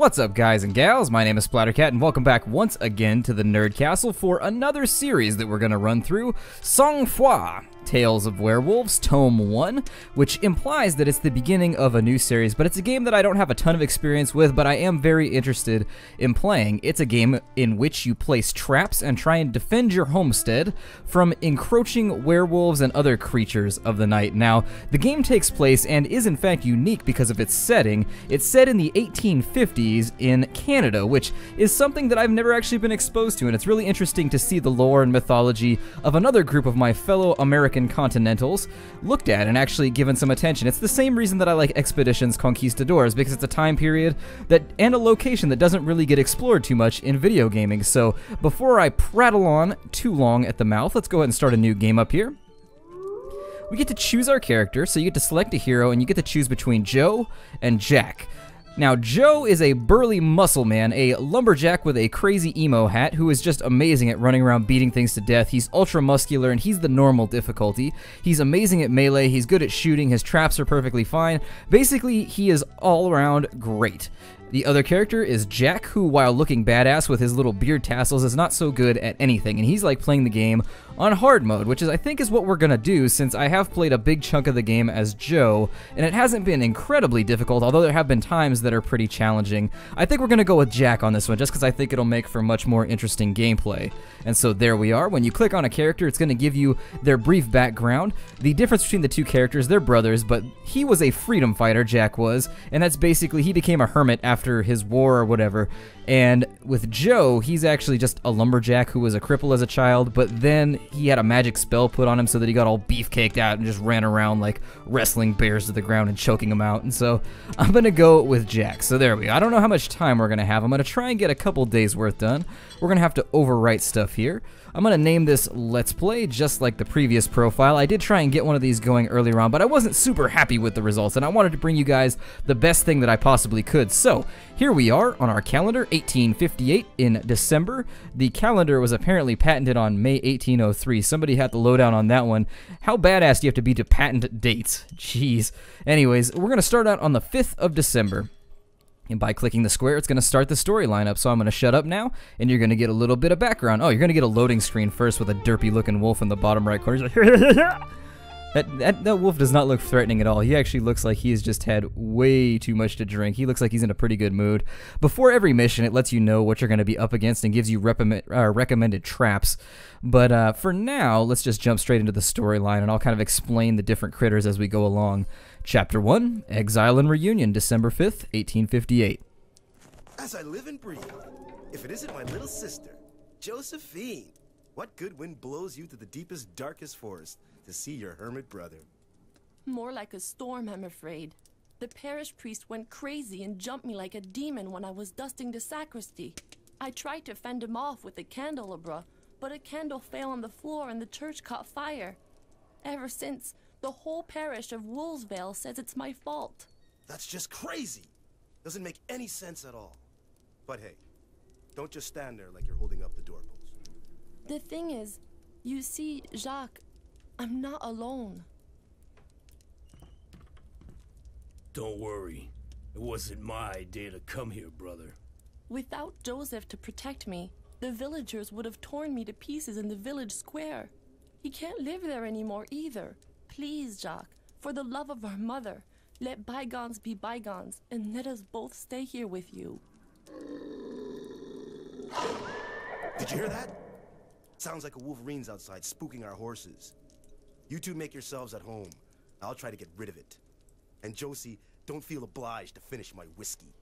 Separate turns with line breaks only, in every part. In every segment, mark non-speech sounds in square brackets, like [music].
What's up, guys and gals? My name is Splattercat, and welcome back once again to the Nerd Castle for another series that we're going to run through Sang Froid Tales of Werewolves, Tome 1, which implies that it's the beginning of a new series, but it's a game that I don't have a ton of experience with, but I am very interested in playing. It's a game in which you place traps and try and defend your homestead from encroaching werewolves and other creatures of the night. Now, the game takes place and is in fact unique because of its setting. It's set in the 1850s in Canada, which is something that I've never actually been exposed to, and it's really interesting to see the lore and mythology of another group of my fellow American continentals looked at and actually given some attention. It's the same reason that I like Expeditions Conquistadors, because it's a time period that and a location that doesn't really get explored too much in video gaming. So before I prattle on too long at the mouth, let's go ahead and start a new game up here. We get to choose our character, so you get to select a hero and you get to choose between Joe and Jack. Now, Joe is a burly muscle man, a lumberjack with a crazy emo hat who is just amazing at running around beating things to death. He's ultra muscular and he's the normal difficulty. He's amazing at melee, he's good at shooting, his traps are perfectly fine. Basically, he is all around great. The other character is Jack, who, while looking badass with his little beard tassels, is not so good at anything, and he's like playing the game on hard mode, which is I think is what we're gonna do since I have played a big chunk of the game as Joe, and it hasn't been incredibly difficult, although there have been times that are pretty challenging. I think we're gonna go with Jack on this one, just because I think it'll make for much more interesting gameplay. And so there we are. When you click on a character, it's gonna give you their brief background. The difference between the two characters, they're brothers, but he was a freedom fighter, Jack was, and that's basically he became a hermit after his war or whatever. And with Joe, he's actually just a lumberjack who was a cripple as a child, but then he had a magic spell put on him so that he got all beefcaked out and just ran around like wrestling bears to the ground and choking them out. And so I'm gonna go with Jack. So there we go. I don't know how much time we're gonna have. I'm gonna try and get a couple days worth done. We're gonna have to overwrite stuff here. I'm to name this Let's Play, just like the previous profile. I did try and get one of these going earlier on, but I wasn't super happy with the results, and I wanted to bring you guys the best thing that I possibly could. So, here we are on our calendar, 1858 in December. The calendar was apparently patented on May 1803. Somebody had the lowdown on that one. How badass do you have to be to patent dates? Jeez. Anyways, we're to start out on the 5th of December. And by clicking the square, it's going to start the storyline up. So I'm going to shut up now, and you're going to get a little bit of background. Oh, you're going to get a loading screen first with a derpy looking wolf in the bottom right corner. [laughs] [laughs] that, that, that wolf does not look threatening at all. He actually looks like he has just had way too much to drink. He looks like he's in a pretty good mood. Before every mission, it lets you know what you're going to be up against and gives you uh, recommended traps. But uh, for now, let's just jump straight into the storyline, and I'll kind of explain the different critters as we go along. Chapter 1 Exile and Reunion, December 5th, 1858.
As I live and breathe, if it isn't my little sister, Josephine, what good wind blows you to the deepest, darkest forest to see your hermit brother?
More like a storm, I'm afraid. The parish priest went crazy and jumped me like a demon when I was dusting the sacristy. I tried to fend him off with a candelabra, but a candle fell on the floor and the church caught fire. Ever since, the whole parish of Wolvesvale says it's my fault.
That's just crazy. Doesn't make any sense at all. But hey, don't just stand there like you're holding up the doorpost.
The thing is, you see, Jacques, I'm not alone.
Don't worry. It wasn't my idea to come here, brother.
Without Joseph to protect me, the villagers would have torn me to pieces in the village square. He can't live there anymore either. Please, Jacques, for the love of our mother, let bygones be bygones and let us both stay here with you.
Did you hear that? Sounds like a wolverine's outside spooking our horses. You two make yourselves at home. I'll try to get rid of it. And Josie, don't feel obliged to finish my whiskey.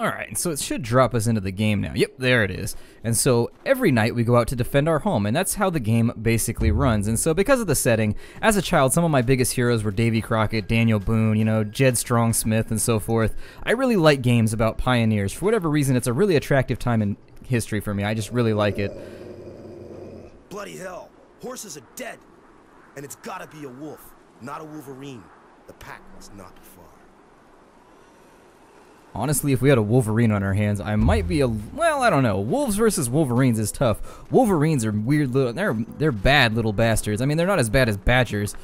Alright, so it should drop us into the game now. Yep, there it is. And so every night we go out to defend our home, and that's how the game basically runs. And so because of the setting, as a child, some of my biggest heroes were Davy Crockett, Daniel Boone, you know, Jed Strong Smith, and so forth. I really like games about pioneers. For whatever reason, it's a really attractive time in history for me. I just really like it.
Bloody hell! Horses are dead! And it's gotta be a wolf, not a wolverine. The pack must not be far.
Honestly, if we had a Wolverine on our hands, I might be a well. I don't know. Wolves versus Wolverines is tough. Wolverines are weird little. They're they're bad little bastards. I mean, they're not as bad as Badgers,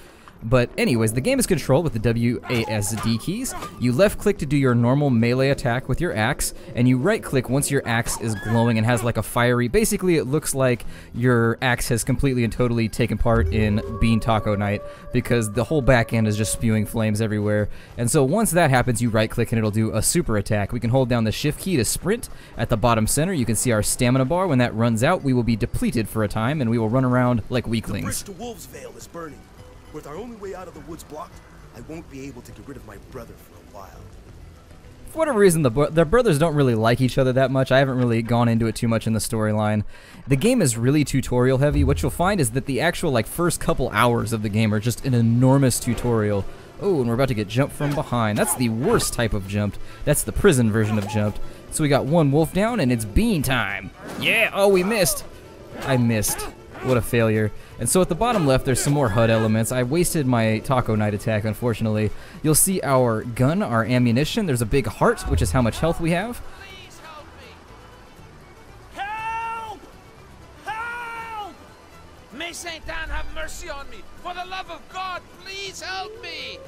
But anyways, the game is controlled with the WASD keys. You left click to do your normal melee attack with your axe, and you right click once your axe is glowing and has like a fiery. Basically, it looks like your axe has completely and totally taken part in Bean Taco Night because the whole back end is just spewing flames everywhere. And so once that happens, you right click and it'll do a super attack. We can hold down the shift key to sprint. At the bottom center, you can see our stamina bar. When that runs out, we will be depleted for a time and we will run around like
The
weaklings.
bridge to Wolf's Vale is burning. With our only way out of the woods blocked, I won't be able to get rid of my brother for a while.
For whatever reason, the, their brothers don't really like each other that much. I haven't really gone into it too much in the storyline. The game is really tutorial heavy. What you'll find is that the actual like first couple hours of the game are just an enormous tutorial. Oh, and we're about to get jumped from behind. That's the worst type of jumped. That's the prison version of jumped. So we got one wolf down, and it's bean time. Yeah. Oh, we missed. I missed. What a failure. And so at the bottom left, there's some more HUD elements. I wasted my Taco Night attack, unfortunately. You'll see our gun, our ammunition. There's a big heart, which is how much health we have.
May Saint Anne have mercy on me! For the love of God, please help me!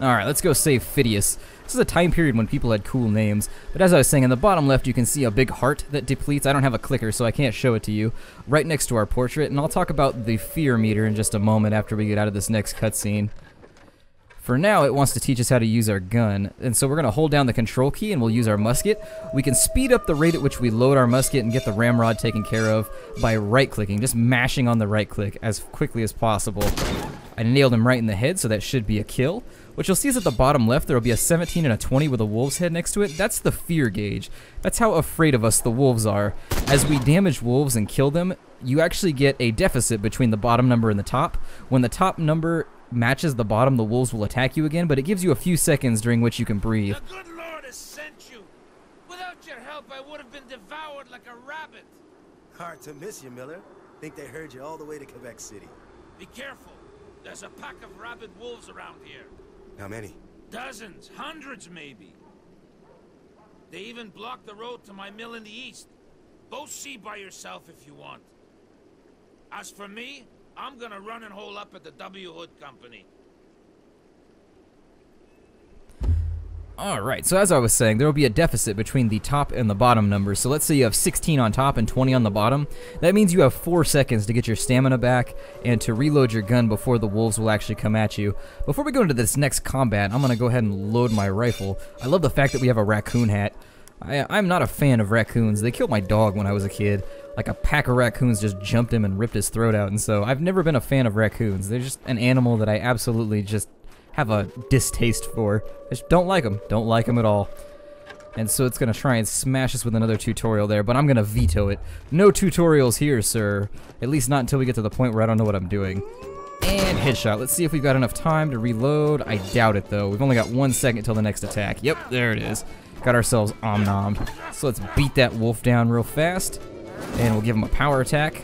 All right, let's go save Phidias. This is a time period when people had cool names. But as I was saying, in the bottom left, you can see a big heart that depletes. I don't have a clicker, so I can't show it to you. Right next to our portrait, and I'll talk about the fear meter in just a moment after we get out of this next cutscene. For now, it wants to teach us how to use our gun, and so we're going to hold down the control key and we'll use our musket. We can speed up the rate at which we load our musket and get the ramrod taken care of by right-clicking, just mashing on the right-click as quickly as possible. I nailed him right in the head, so that should be a kill. What you'll see is at the bottom left, there will be a 17 and a 20 with a wolf's head next to it. That's the fear gauge. That's how afraid of us the wolves are. As we damage wolves and kill them, you actually get a deficit between the bottom number and the top. When the top number matches the bottom, the wolves will attack you again, but it gives you a few seconds during which you can breathe.
The good Lord has sent you! Without your help, I would have been devoured like a rabbit!
Hard to miss you, Miller. Think they heard you all the way to Quebec City.
Be careful! There's a pack of rabid wolves around here.
How many?
Dozens, hundreds maybe. They even blocked the road to my mill in the east. Go see by yourself if you want. As for me, I'm gonna run and hole up at the W. Hood Company.
All right, so as I was saying, there will be a deficit between the top and the bottom numbers. So let's say you have 16 on top and 20 on the bottom. That means you have 4 seconds to get your stamina back and to reload your gun before the wolves will actually come at you. Before we go into this next combat, I'm going to go ahead and load my rifle. I love the fact that we have a raccoon hat. I, I'm not a fan of raccoons. They killed my dog when I was a kid. Like a pack of raccoons just jumped him and ripped his throat out, and so I've never been a fan of raccoons. They're just an animal that I absolutely just have a distaste for. I just don't like them. Don't like them at all. And so it's going to try and smash us with another tutorial there, but I'm going to veto it. No tutorials here, sir. At least not until we get to the point where I don't know what I'm doing. And headshot. Let's see if we've got enough time to reload. I doubt it, though. We've only got one second till the next attack. Yep, there it is. Got ourselves omnommed. So let's beat that wolf down real fast. And we'll give him a power attack.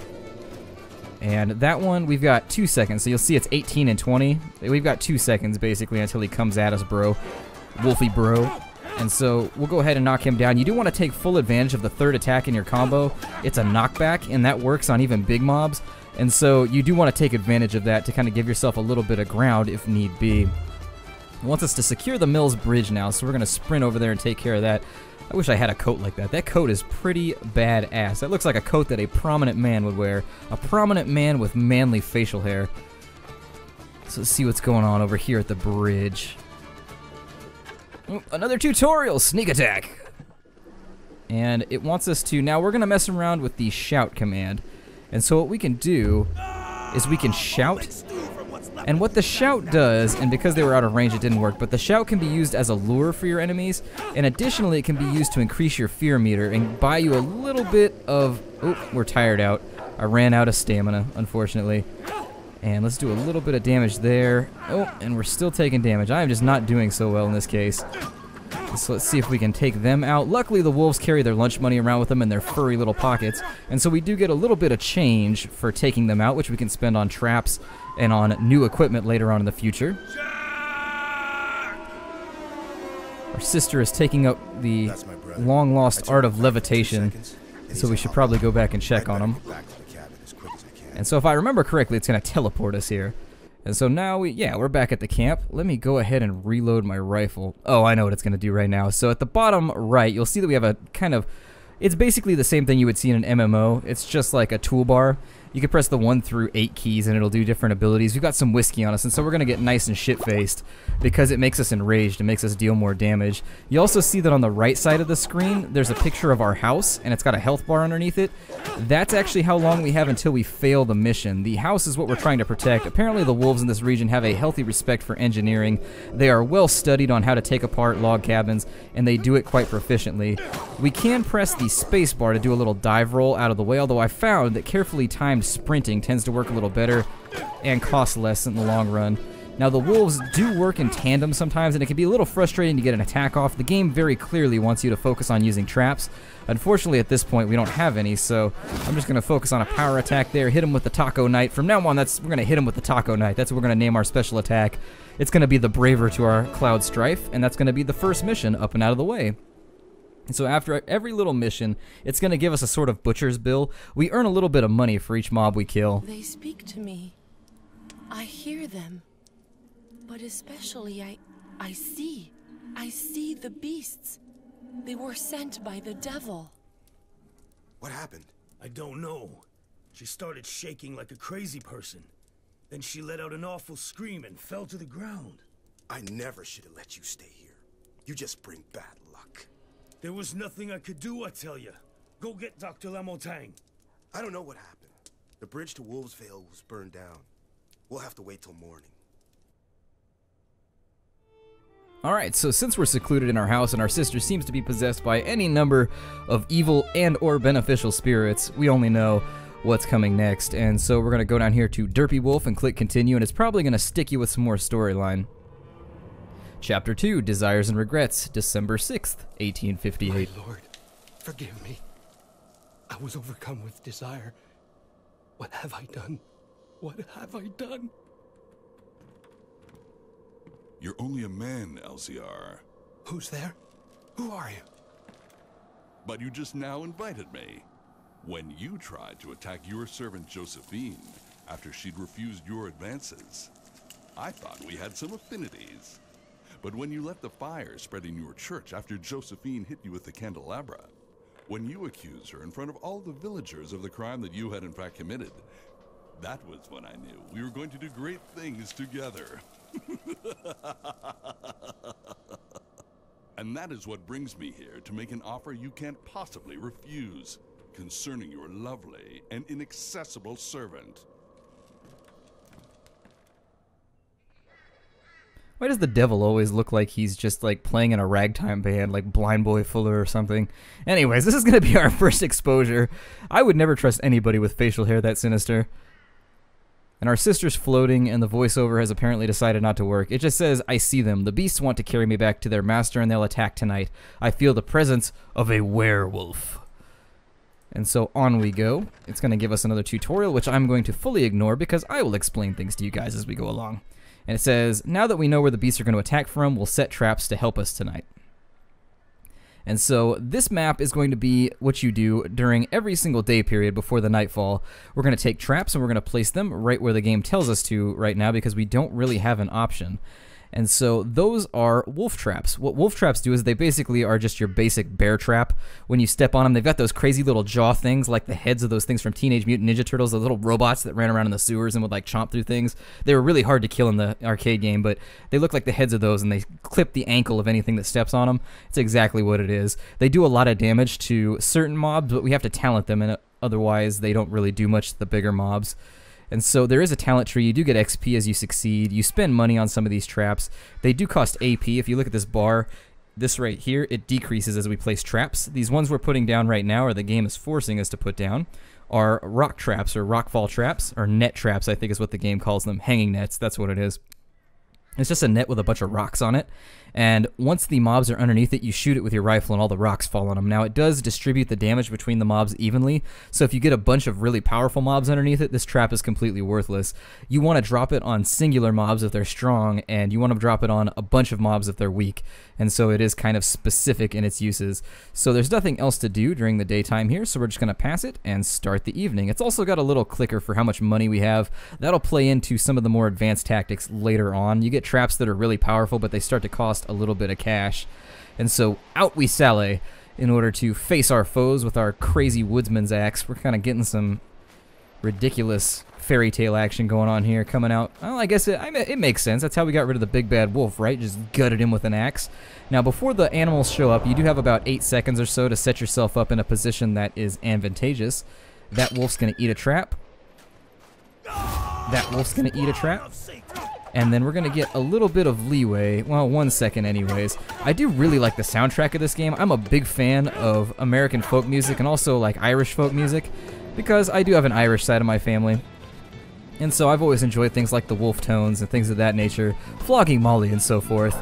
And that one, we've got two seconds. So you'll see it's 18 and 20. We've got two seconds, basically, until he comes at us, bro. Wolfie bro. And so we'll go ahead and knock him down. You do want to take full advantage of the third attack in your combo. It's a knockback, and that works on even big mobs. And so you do want to take advantage of that to kind of give yourself a little bit of ground if need be. It wants us to secure the Mills Bridge now, so we're going to sprint over there and take care of that. I wish I had a coat like that. That coat is pretty badass. That looks like a coat that a prominent man would wear. A prominent man with manly facial hair. So let's see what's going on over here at the bridge. Oh, another tutorial, sneak attack. And it wants us to, now we're gonna mess around with the shout command. And so what we can do is we can shout and what the shout does, and because they were out of range, it didn't work, but the shout can be used as a lure for your enemies, and additionally, it can be used to increase your fear meter and buy you a little bit of. Oh, we're tired out. I ran out of stamina, unfortunately. And let's do a little bit of damage there. Oh, and we're still taking damage. I am just not doing so well in this case. So let's see if we can take them out. Luckily, the wolves carry their lunch money around with them in their furry little pockets, and so we do get a little bit of change for taking them out, which we can spend on traps and on new equipment later on in the future. Our sister is taking up the
That's my brother.
long lost art of
back for two
levitation, so we should probably go back and check on him.
get Back to the cabin as quick as I can.
And so if I remember correctly, it's going to teleport us here. And so now, we, yeah, we're back at the camp. Let me go ahead and reload my rifle. Oh, I know what it's going to do right now. So at the bottom right, you'll see that we have a kind of, it's basically the same thing you would see in an MMO. It's just like a toolbar. You can press the 1 through 8 keys and it'll do different abilities. We've got some whiskey on us, and so we're going to get nice and shit-faced because it makes us enraged. It makes us deal more damage. You also see that on the right side of the screen, there's a picture of our house, and it's got a health bar underneath it. That's actually how long we have until we fail the mission. The house is what we're trying to protect. Apparently the wolves in this region have a healthy respect for engineering. They are well studied on how to take apart log cabins, and they do it quite proficiently. We can press the space bar to do a little dive roll out of the way, although I found that carefully timed sprinting tends to work a little better and cost less in the long run. Now the wolves do work in tandem sometimes and it can be a little frustrating to get an attack off. The game very clearly wants you to focus on using traps. Unfortunately at this point we don't have any so I'm just going to focus on a power attack there, hit him with the Taco Knight. From now on that's we're going to hit him with the Taco Knight. That's what we're going to name our special attack. It's going to be the Braver to our Cloud Strife and that's going to be the first mission up and out of the way. And so after every little mission, it's going to give us a sort of butcher's bill. We earn a little bit of money for each mob we kill.
They speak to me. I hear them. But especially I I see. I see the beasts. They were sent by the devil.
What happened?
I don't know. She started shaking like a crazy person. Then she let out an awful scream and fell to the ground.
I never should have let you stay here. You just bring bad luck.
There was nothing I could do, I tell you. Go get Dr. Lamontagne.
I don't know what happened. The bridge to Wolves Vale was burned down. We'll have to wait till morning.
Alright, so since we're secluded in our house and our sister seems to be possessed by any number of evil and or beneficial spirits, we only know what's coming next. And so we're going to go down here to Derpy Wolf and click continue, and it's probably going to stick you with some more storyline. Chapter 2, Desires and Regrets, December 6th, 1858.
My Lord, forgive me. I was overcome with desire. What have I done? What have I done?
You're only a man, LCR.
Who's there? Who are you?
But you just now invited me. When you tried to attack your servant Josephine after she'd refused your advances, I thought we had some affinities. But when you let the fire spread in your church after Josephine hit you with the candelabra, when you accused her in front of all the villagers of the crime that you had in fact committed, that was when I knew we were going to do great things together. [laughs] and that is what brings me here to make an offer you can't possibly refuse concerning your lovely and inaccessible servant.
Why does the devil always look like he's just like playing in a ragtime band, like Blind Boy Fuller or something? Anyways, this is gonna be our [laughs] first exposure. I would never trust anybody with facial hair that sinister. And our sister's floating, and the voiceover has apparently decided not to work. It just says, I see them. The beasts want to carry me back to their master, and they'll attack tonight. I feel the presence of a werewolf. And so on we go. It's going to give us another tutorial, which I'm going to fully ignore because I will explain things to you guys as we go along. And it says, now that we know where the beasts are going to attack from, we'll set traps to help us tonight. And so this map is going to be what you do during every single day period before the nightfall. We're going to take traps and we're going to place them right where the game tells us to right now because we don't really have an option. And so those are wolf traps. What wolf traps do is they basically are just your basic bear trap. When you step on them, they've got those crazy little jaw things like the heads of those things from Teenage Mutant Ninja Turtles, the little robots that ran around in the sewers and would like chomp through things. They were really hard to kill in the arcade game, but they look like the heads of those and they clip the ankle of anything that steps on them. It's exactly what it is. They do a lot of damage to certain mobs, but we have to talent them and uh, otherwise they don't really do much to the bigger mobs. And so there is a talent tree. You do get XP as you succeed. You spend money on some of these traps. They do cost AP. If you look at this bar, this right here, it decreases as we place traps. These ones we're putting down right now, or the game is forcing us to put down, are rock traps or rockfall traps, or net traps, I think is what the game calls them. Hanging nets, that's what it is. It's just a net with a bunch of rocks on it. And once the mobs are underneath it, you shoot it with your rifle and all the rocks fall on them. Now, it does distribute the damage between the mobs evenly. So if you get a bunch of really powerful mobs underneath it, this trap is completely worthless. You want to drop it on singular mobs if they're strong, and you want to drop it on a bunch of mobs if they're weak. And so it is kind of specific in its uses. So there's nothing else to do during the daytime here, so we're just going to pass it and start the evening. It's also got a little clicker for how much money we have. That'll play into some of the more advanced tactics later on. You get traps that are really powerful, but they start to cost a little bit of cash. And so out we sally in order to face our foes with our crazy woodsman's axe. We're kind of getting some ridiculous fairy tale action going on here coming out. Well, I guess it, I it makes sense. That's how we got rid of the big bad wolf, right? Just gutted him with an axe. Now, before the animals show up, you do have about eight seconds or so to set yourself up in a position that is advantageous. That wolf's going to eat a trap. That wolf's going to eat a trap and then we're to get a little bit of leeway. Well, one second anyways. I do really like the soundtrack of this game. I'm a big fan of American folk music and also like Irish folk music because I do have an Irish side of my family. And so I've always enjoyed things like the Wolfe Tones and things of that nature, flogging Molly and so forth.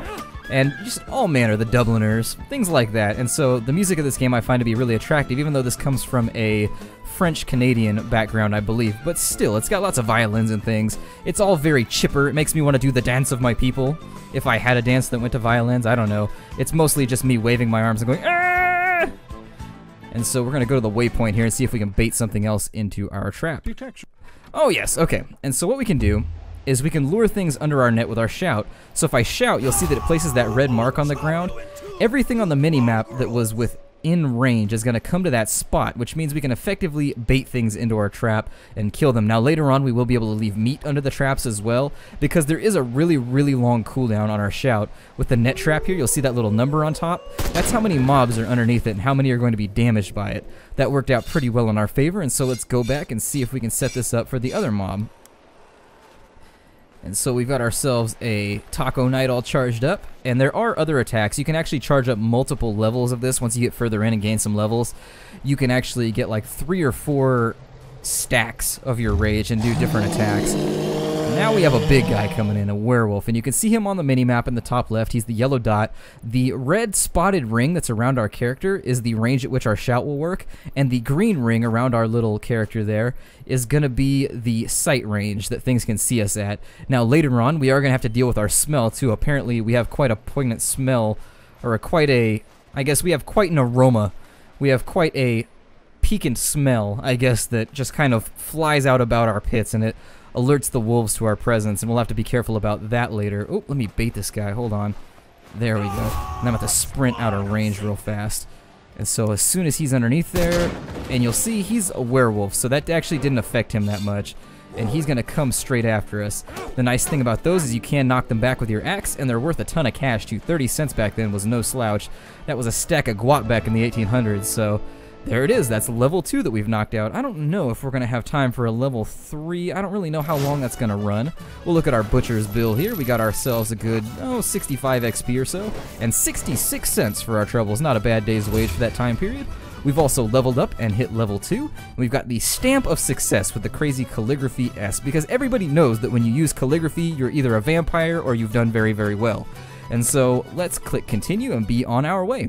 And just all manner, the Dubliners, things like that. And so the music of this game I find to be really attractive, even though this comes from a French Canadian background, I believe, but still, it's got lots of violins and things. It's all very chipper. It makes me want to do the dance of my people. If I had a dance that went to violins, I don't know. It's mostly just me waving my arms and going, ah! And so we're going to go to the waypoint here and see if we can bait something else into our trap. Detection. Oh, yes, okay. And so what we can do is we can lure things under our net with our shout. So if I shout, you'll see that it places that red mark on the ground. Everything on the mini map that was within range is going to come to that spot, which means we can effectively bait things into our trap and kill them. Now, later on, we will be able to leave meat under the traps as well, because there is a really, really long cooldown on our shout. With the net trap here, you'll see that little number on top. That's how many mobs are underneath it and how many are going to be damaged by it. That worked out pretty well in our favor, and so let's go back and see if we can set this up for the other mob. And so we've got ourselves a Taco Knight all charged up. And there are other attacks. You can actually charge up multiple levels of this once you get further in and gain some levels. You can actually get like three or four stacks of your rage and do different attacks. Now we have a big guy coming in, a werewolf, and you can see him on the mini-map in the top left. He's the yellow dot. The red spotted ring that's around our character is the range at which our shout will work, and the green ring around our little character there is going to be the sight range that things can see us at. Now later on, we are going to have to deal with our smell too. Apparently, we have quite a poignant smell, or a quite a, I guess we have quite an aroma. We have quite a piquant smell, I guess, that just kind of flies out about our pits, and it alerts the wolves to our presence, and we'll have to be careful about that later. Oh, let me bait this guy. Hold on. There we go. And I'm about to sprint out of range real fast. And so as soon as he's underneath there, and you'll see he's a werewolf, so that actually didn't affect him that much. And he's going to come straight after us. The nice thing about those is you can knock them back with your axe, and they're worth a ton of cash too. 30 cents back then was no slouch. That was a stack of guap back in the 1800s, so there it is. That's level 2 that we've knocked out. I don't know if we're going to have time for a level 3. I don't really know how long that's going to run. We'll look at our butcher's bill here. We got ourselves a good, oh, 65 XP or so. And 66 cents for our troubles. Not a bad day's wage for that time period. We've also leveled up and hit level 2. We've got the Stamp of Success with the crazy Calligraphy S, because everybody knows that when you use calligraphy, you're either a vampire or you've done very, very well. And so let's click continue and be on our way.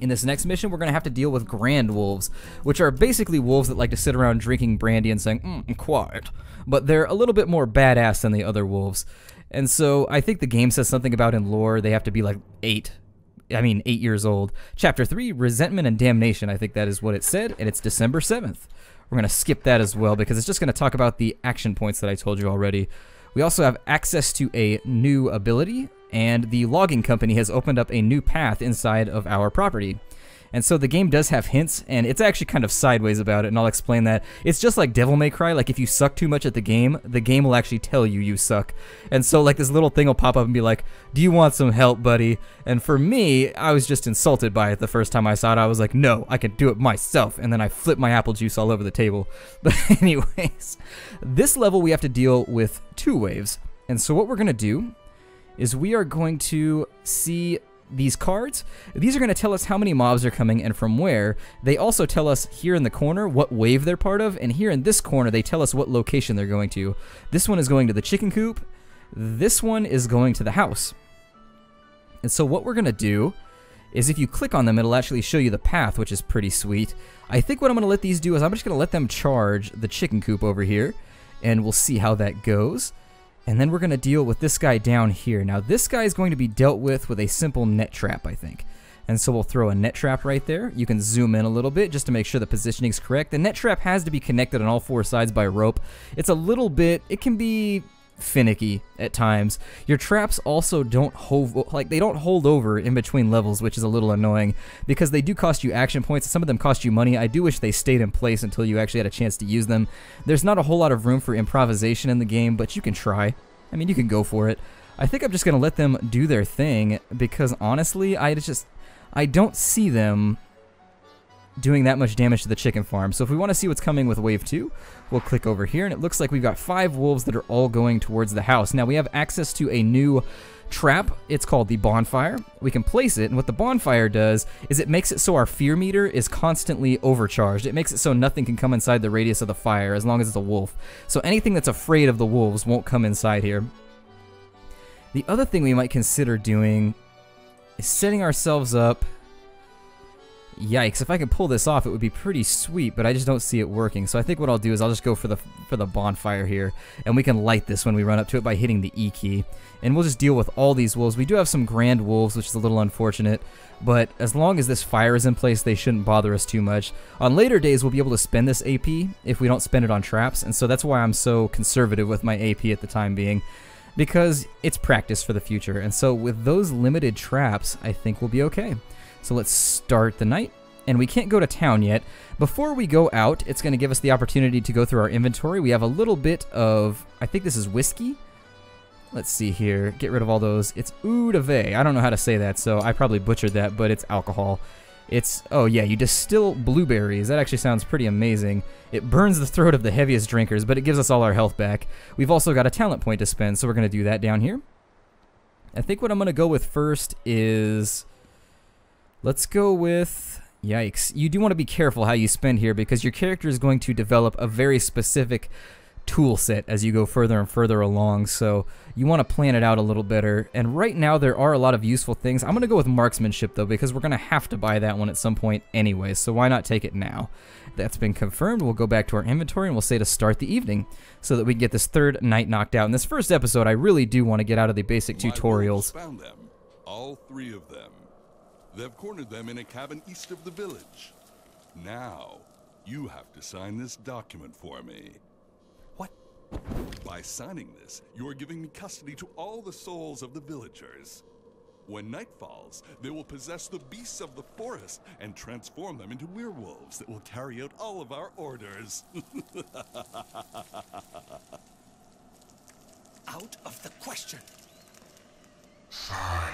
In this next mission, we're going to have to deal with Grand Wolves, which are basically wolves that like to sit around drinking brandy and saying, mm, quiet. But they're a little bit more badass than the other wolves. And so I think the game says something about in lore they have to be like eight. I mean, eight years old. Chapter 3, Resentment and Damnation, I think that is what it said, and it's December 7th. We're going to skip that as well because it's just going to talk about the action points that I told you already. We also have access to a new ability, and the logging company has opened up a new path inside of our property. And so the game does have hints, and it's actually kind of sideways about it, and I'll explain that. It's just like Devil May Cry, like if you suck too much at the game, the game will actually tell you you suck. And so like this little thing will pop up and be like, do you want some help, buddy? And for me, I was just insulted by it the first time I saw it. I was like, no, I can do it myself. And then I flipped my apple juice all over the table. [laughs] But anyways, this level we have to deal with two waves. And so what we're going to do is we are going to see these cards. These are going to tell us how many mobs are coming and from where. They also tell us here in the corner what wave they're part of, and here in this corner they tell us what location they're going to. This one is going to the chicken coop. This one is going to the house. And so what we're going to do is if you click on them, it'll actually show you the path, which is pretty sweet. I think what I'm going to let these do is I'm just going to let them charge the chicken coop over here, and we'll see how that goes. And then we're going to deal with this guy down here. Now, this guy is going to be dealt with with a simple net trap, I think. And so we'll throw a net trap right there. You can zoom in a little bit just to make sure the positioning is correct. The net trap has to be connected on all four sides by rope. It's a little bit, it can be finicky at times. Your traps also don't hold like they don't hold over in between levels, which is a little annoying because they do cost you action points. Some of them cost you money. I do wish they stayed in place until you actually had a chance to use them. There's not a whole lot of room for improvisation in the game, but you can try. I mean, you can go for it. I think I'm just gonna let them do their thing because honestly, I just I don't see them doing that much damage to the chicken farm. So if we want to see what's coming with wave 2, we'll click over here and it looks like we've got five wolves that are all going towards the house. Now we have access to a new trap. It's called the bonfire. We can place it and what the bonfire does is it makes it so our fear meter is constantly overcharged. It makes it so nothing can come inside the radius of the fire as long as it's a wolf. So anything that's afraid of the wolves won't come inside here. The other thing we might consider doing is setting ourselves up Yikes, if I could pull this off, it would be pretty sweet, but I just don't see it working. So I think what I'll do is I'll just go for the for the bonfire here, and we can light this when we run up to it by hitting the E key. And we'll just deal with all these wolves. We do have some grand wolves, which is a little unfortunate, but as long as this fire is in place, they shouldn't bother us too much. On later days, we'll be able to spend this AP if we don't spend it on traps, and so that's why I'm so conservative with my AP at the time being because it's practice for the future. And so with those limited traps, I think we'll be okay. So let's start the night. And we can't go to town yet. Before we go out, it's going to give us the opportunity to go through our inventory. We have a little bit of, I think this is whiskey. Let's see here. Get rid of all those. It's eau de vie. I don't know how to say that, so I probably butchered that, but it's alcohol. It's, oh yeah, you distill blueberries. That actually sounds pretty amazing. It burns the throat of the heaviest drinkers, but it gives us all our health back. We've also got a talent point to spend, so we're going to do that down here. I think what I'm going to go with first is Let's go with... Yikes. You do want to be careful how you spend here because your character is going to develop a very specific tool set as you go further and further along, so you want to plan it out a little better. And right now there are a lot of useful things. I'm going to go with marksmanship though because we're going to have to buy that one at some point anyway, so why not take it now? That's been confirmed. We'll go back to our inventory and we'll say to start the evening so that we can get this third night knocked out. In this first episode, I really do want to get out of the basic
My
tutorials.
found them. All three of them. They've cornered them in a cabin east of the village. Now, you have to sign this document for me.
What?
By signing this, you are giving me custody to all the souls of the villagers. When night falls, they will possess the beasts of the forest and transform them into werewolves that will carry out all of our orders. [laughs]
Out of the question. I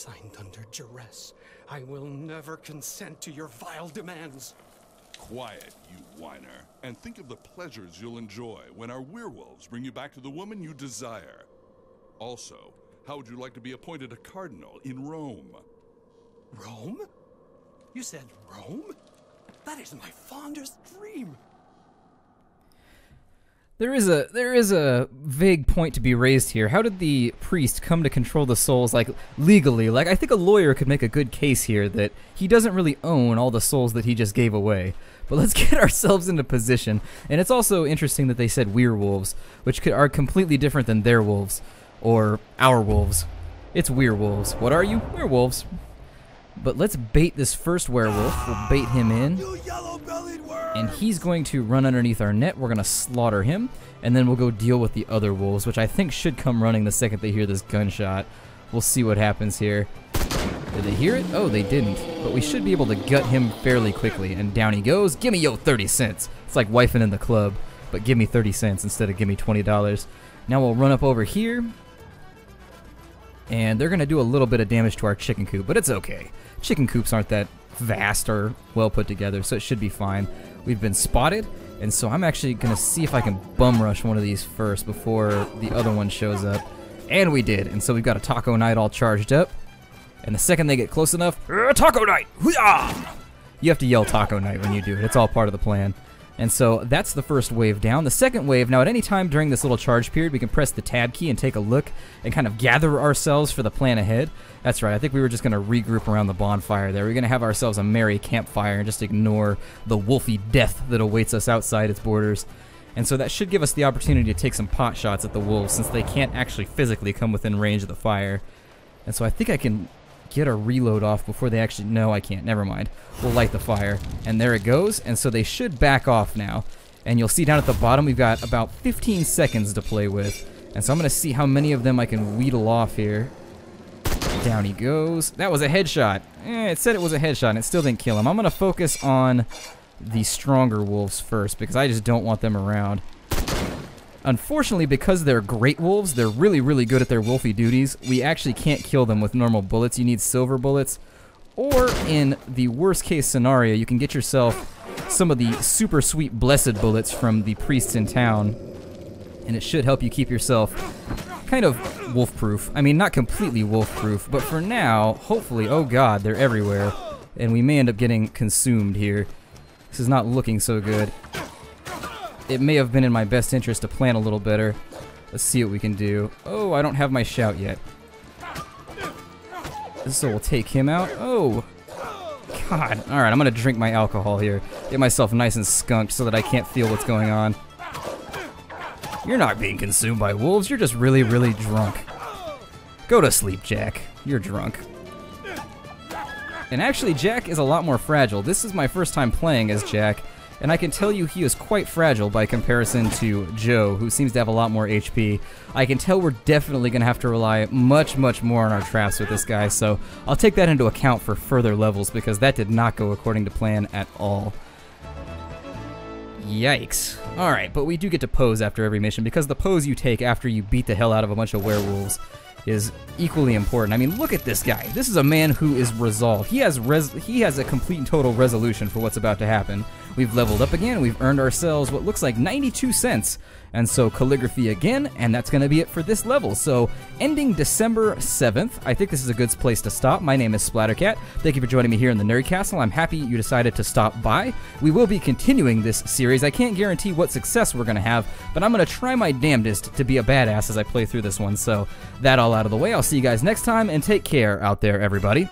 signed under duress. I will never consent to your vile demands.
Quiet, you whiner, and think of the pleasures you'll enjoy when our werewolves bring you back to the woman you desire. Also, how would you like to be appointed a cardinal in Rome?
Rome? You said Rome? That is my fondest dream.
There is a there is a vague point to be raised here. How did the priest come to control the souls like legally? Like I think a lawyer could make a good case here that he doesn't really own all the souls that he just gave away. But let's [laughs] get ourselves into position. And it's also interesting that they said werewolves, which could, are completely different than their wolves or our wolves. It's werewolves. What are you? Werewolves. But let's bait this first werewolf. We'll bait him in. And he's going to run underneath our net. We're going to slaughter him. And then we'll go deal with the other wolves, which I think should come running the second they hear this gunshot. We'll see what happens here. Did they hear it? Oh, they didn't. But we should be able to gut him fairly quickly. And down he goes. Give me yo 30 cents. It's like wifing in the club. But give me 30 cents instead of give me $20. Now we'll run up over here. And they're going to do a little bit of damage to our chicken coop, but it's okay. Chicken coops aren't that vast or well put together, so it should be fine. We've been spotted, and so I'm actually going to see if I can bum rush one of these first before the other one shows up. And we did, and so we've got a taco night all charged up. And the second they get close enough, "Uh, taco night! Hoo-yah!" You have to yell Taco Night when you do it. It's all part of the plan. And so that's the first wave down. The second wave, now at any time during this little charge period, we can press the tab key and take a look and kind of gather ourselves for the plan ahead. That's right, I think we were just going to regroup around the bonfire there. We're going to have ourselves a merry campfire and just ignore the wolfy death that awaits us outside its borders. And so that should give us the opportunity to take some pot shots at the wolves since they can't actually physically come within range of the fire. And so I think I can get a reload off before they actually... No, I can't. Never mind. We'll light the fire. And there it goes. And so they should back off now. And you'll see down at the bottom we've got about 15 seconds to play with. And so I'm going to see how many of them I can wheedle off here. Down he goes. That was a headshot. Eh, it said it was a headshot and it still didn't kill him. I'm going to focus on the stronger wolves first because I just don't want them around. Unfortunately, because they're great wolves, they're really, really good at their wolfy duties. We actually can't kill them with normal bullets. You need silver bullets. Or, in the worst case scenario, you can get yourself some of the super sweet blessed bullets from the priests in town. And it should help you keep yourself kind of wolf-proof. I mean, not completely wolf-proof, but for now, hopefully, oh god, they're everywhere. And we may end up getting consumed here. This is not looking so good it may have been in my best interest to plan a little better. Let's see what we can do. Oh, I don't have my shout yet. So we'll take him out. Oh, God. All right, I'm gonna drink my alcohol here. Get myself nice and skunked so that I can't feel what's going on. You're not being consumed by wolves. You're just really, really drunk. Go to sleep, Jack. You're drunk. And actually, Jack is a lot more fragile. This is my first time playing as Jack, and I can tell you he is quite fragile by comparison to Joe, who seems to have a lot more HP. I can tell we're definitely going to have to rely much, much more on our traps with this guy, so I'll take that into account for further levels because that did not go according to plan at all. Yikes. Alright, but we do get to pose after every mission because the pose you take after you beat the hell out of a bunch of werewolves is equally important. I mean, look at this guy. This is a man who is resolved. He has res he has a complete and total resolution for what's about to happen. We've leveled up again. We've earned ourselves what looks like 92 cents. And so calligraphy again, and that's going to be it for this level. So ending December 7th, I think this is a good place to stop. My name is Splattercat. Thank you for joining me here in the Nerd Castle. I'm happy you decided to stop by. We will be continuing this series. I can't guarantee what success we're going to have, but I'm going to try my damnedest to be a badass as I play through this one. So that all out of the way, I'll see you guys next time, and take care out there, everybody.